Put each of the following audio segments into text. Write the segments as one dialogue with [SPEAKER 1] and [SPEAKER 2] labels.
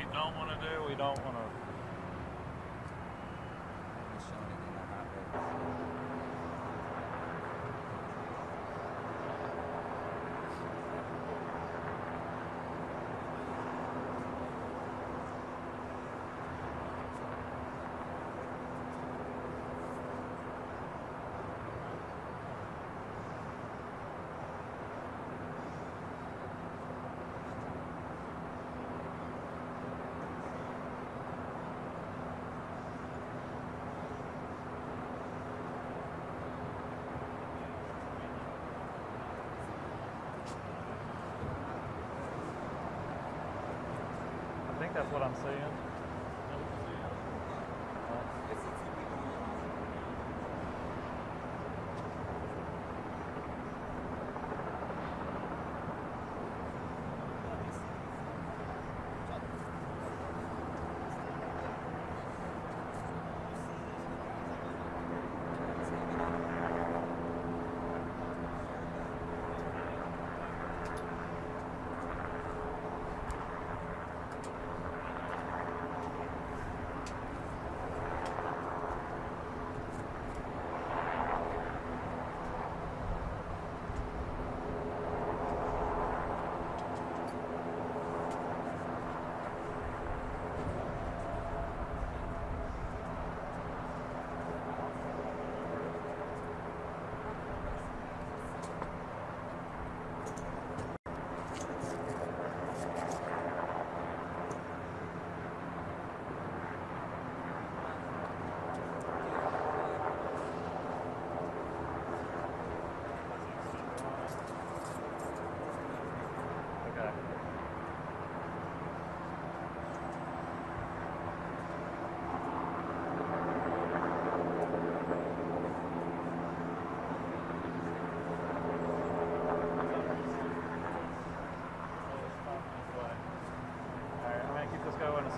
[SPEAKER 1] we don't want to do, we don't want to think that's what I'm seeing. It's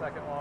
[SPEAKER 1] second one.